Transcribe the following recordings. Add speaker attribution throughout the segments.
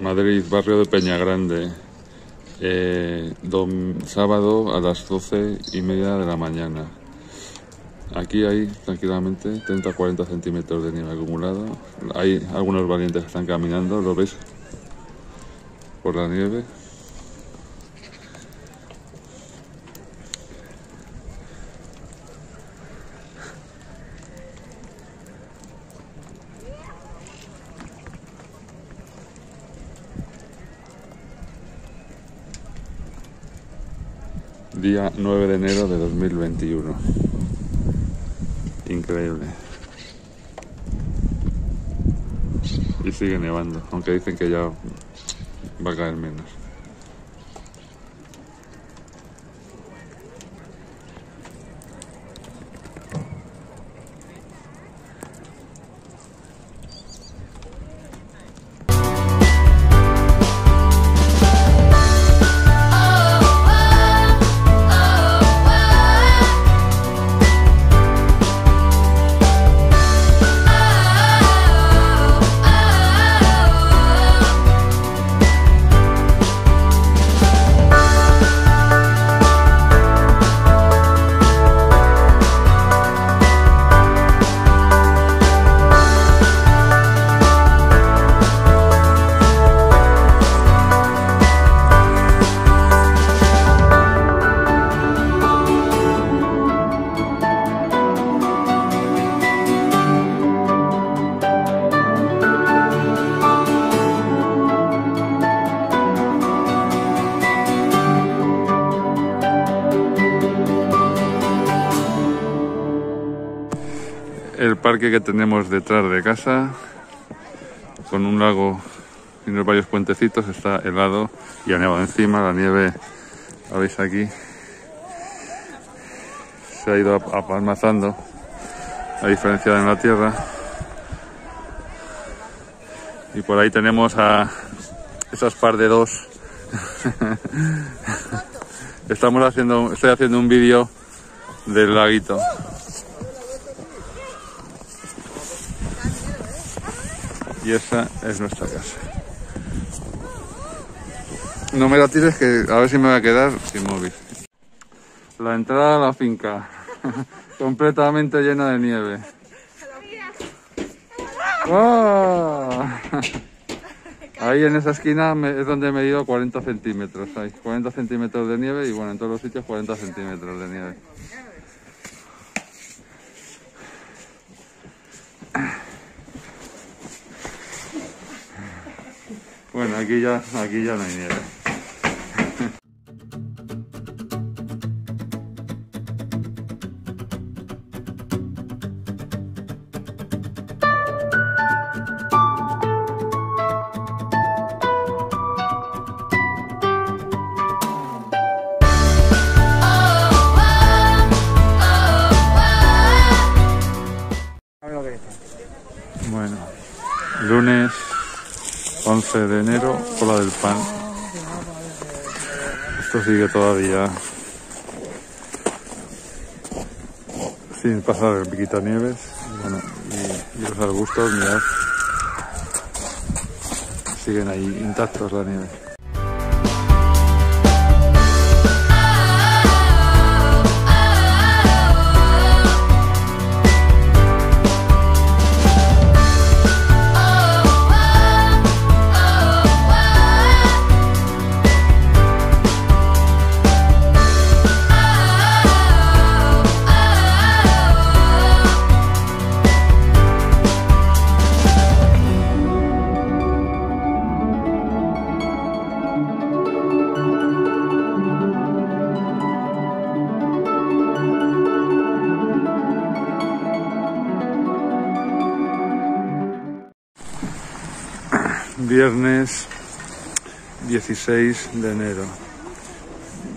Speaker 1: Madrid, barrio de Peñagrande, eh, dom- sábado a las doce y media de la mañana. Aquí hay tranquilamente 30-40 centímetros de nieve acumulado. Hay algunos valientes que están caminando, ¿lo ves? Por la nieve. Día 9 de enero de 2021. Increíble. Y sigue nevando, aunque dicen que ya va a caer menos. Parque que tenemos detrás de casa, con un lago y unos varios puentecitos, está helado y ha nevado encima. La nieve, la veis aquí, se ha ido ap- apalmazando, a diferencia de en la tierra. Y por ahí tenemos a esas par de dos. Estamos haciendo, estoy haciendo un vídeo del laguito. Y esa es nuestra casa. No me la tires que a ver si me voy a quedar sin móvil. La entrada a la finca, completamente llena de nieve. Ahí en esa esquina me- es donde he medido 40 centímetros. Hay 40 centímetros de nieve y bueno, en todos los sitios 40 centímetros de nieve. Bueno, aquí ya, aquí ya no hay nieve. Bueno, lunes 11 de enero, cola del pan. Esto sigue todavía sin pasar el piquitanieves. Bueno, Los arbustos, mirad. Siguen ahí intactos la nieve. Viernes 16 de enero.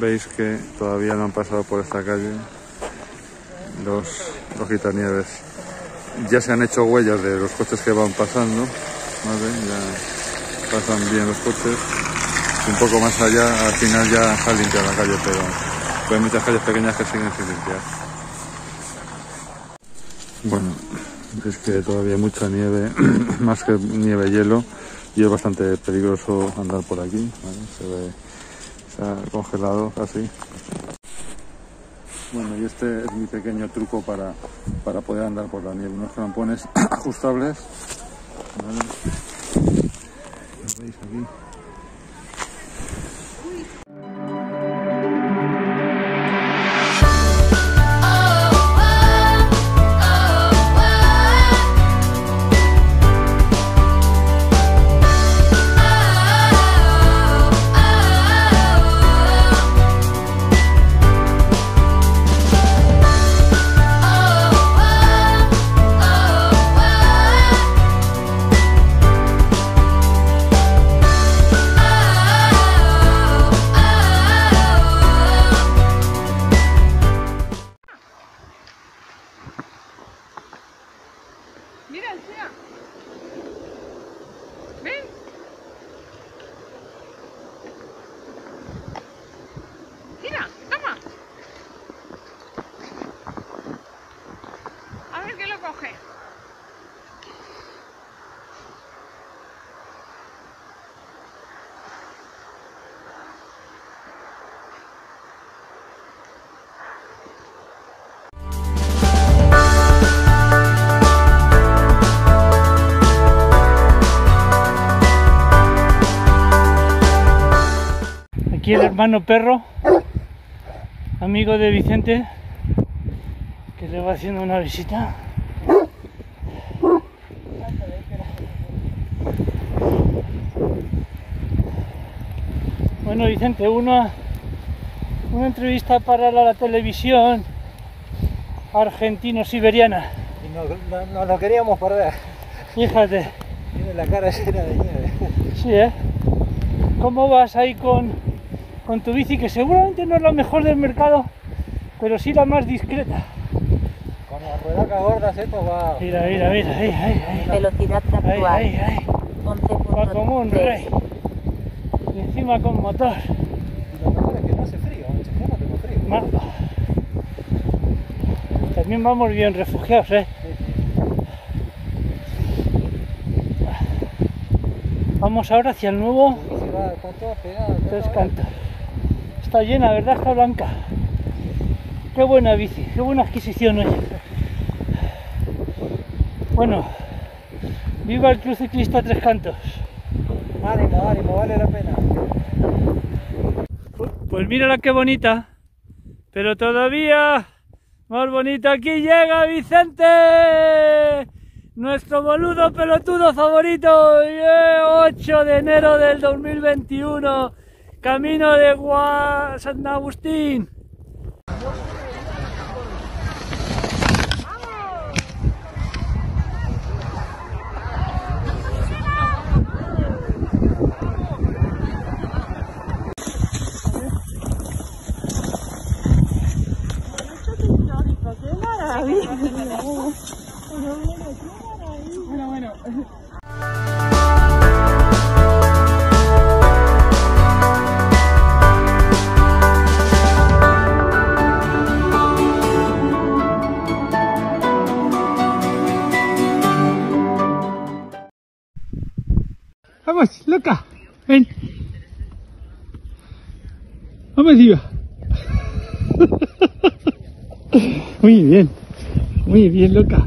Speaker 1: Veis que todavía no han pasado por esta calle los, los gitanieves. Ya se han hecho huellas de los coches que van pasando, ya pasan bien los coches. Un poco más allá, al final ya se ha limpiado la calle, pero, pero hay muchas calles pequeñas que siguen sin limpiar. Bueno, es que todavía hay mucha nieve, más que nieve hielo, y es bastante peligroso andar por aquí. Se ve congelado casi. Bueno, y este es mi pequeño truco para, para poder andar por la nieve. Unos crampones ajustables. ¿vale? ¿Lo veis aquí?
Speaker 2: Hermano perro, amigo de Vicente, que le va haciendo una visita. Bueno, Vicente, una, una entrevista para la, la televisión argentino-siberiana.
Speaker 3: Y no, no, no lo queríamos perder.
Speaker 2: Fíjate,
Speaker 3: Tiene la cara llena de nieve.
Speaker 2: sí, ¿eh? ¿Cómo vas ahí con, con tu bici? Que seguramente no es la mejor del mercado, pero sí la más discreta.
Speaker 3: Con las ruedacas gordas esto va...
Speaker 2: Mira, mira, mira, ahí, ahí, ahí.
Speaker 4: Velocidad actual
Speaker 2: ahí, ahí. Va como un
Speaker 4: 11.3.
Speaker 2: rey. Y encima con motor.
Speaker 3: Y lo mejor es que no hace frío. mucho Yo no tengo frío.
Speaker 2: Ma- También vamos bien refugiados, ¿eh? Vamos ahora hacia el nuevo. Tres Cantos. Está llena, ¿verdad? Está blanca. Qué buena bici, qué buena adquisición hoy. Bueno, viva el Club Ciclista Tres Cantos.
Speaker 3: Ánimo, ánimo, vale la pena.
Speaker 2: Pues mírala qué bonita. Pero todavía más bonita. Aquí llega Vicente. Nuestro boludo pelotudo favorito. Yeah, 8 de enero del 2021. Camino de Gua- San Agustín. Loca, ven. Vamos arriba. Muy bien, muy bien, loca.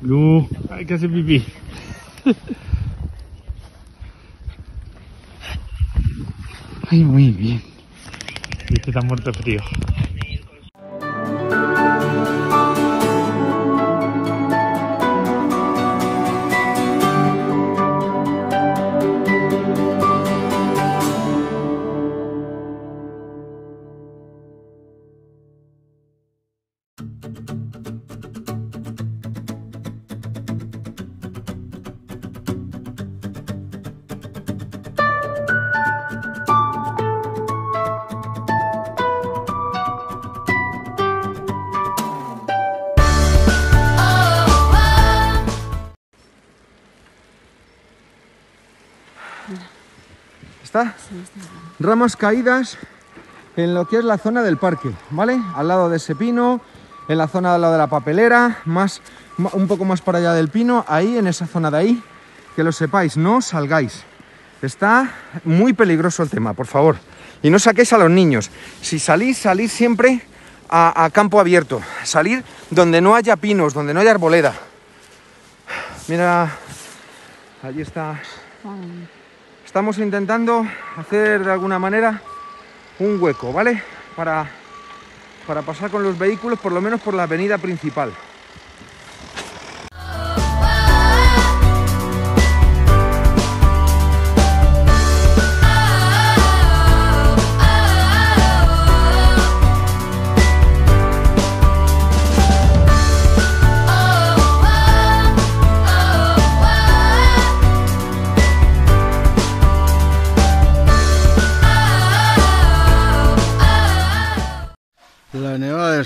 Speaker 2: No, hay que hacer pipí. Ay, muy bien. Este está muerto frío.
Speaker 4: Ramas caídas en lo que es la zona del parque, ¿vale? Al lado de ese pino, en la zona al lado de la papelera, más, un poco más para allá del pino, ahí, en esa zona de ahí, que lo sepáis, no salgáis. Está muy peligroso el tema, por favor. Y no saquéis a los niños. Si salís, salís siempre a, a campo abierto. Salir donde no haya pinos, donde no haya arboleda. Mira, allí está Estamos intentando hacer de alguna manera un hueco, ¿vale? Para, para pasar con los vehículos, por lo menos por la avenida principal.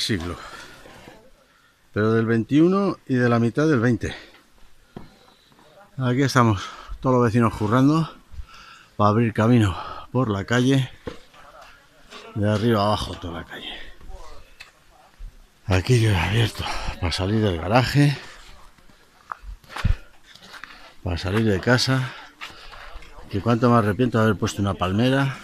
Speaker 5: Siglo. Pero del 21 y de la mitad del 20. Aquí estamos, todos los vecinos currando para abrir camino por la calle. De arriba abajo toda la calle. Aquí yo he abierto para salir del garaje. Para salir de casa. Que cuánto me arrepiento de haber puesto una palmera.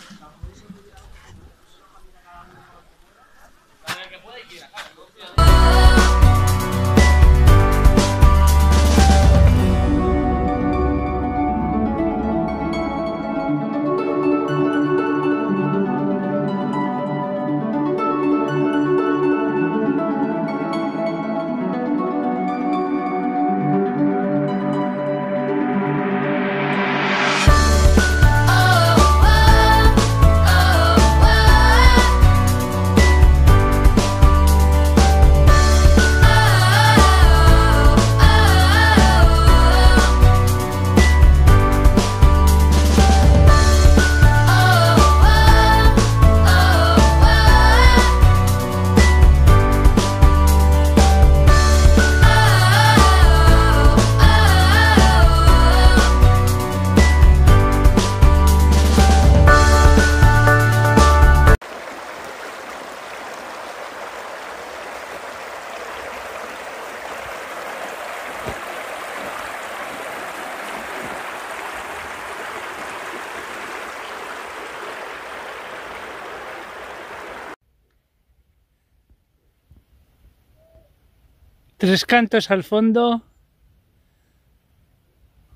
Speaker 2: Tres cantos al fondo.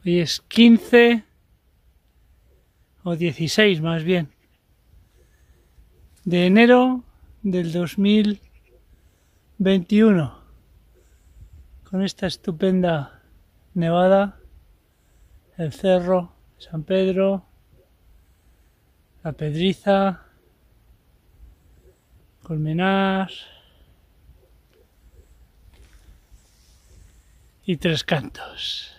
Speaker 2: Hoy es 15 o 16 más bien. De enero del 2021. Con esta estupenda nevada. El cerro, San Pedro, la Pedriza, Colmenar. y tres cantos.